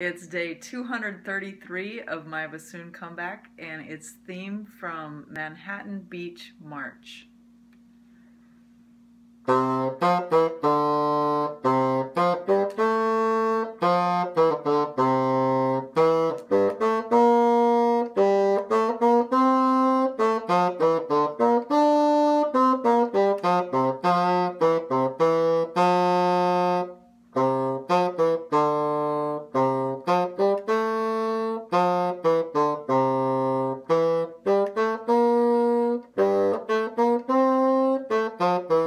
It's day 233 of my bassoon comeback, and it's theme from Manhattan Beach March. Thank you.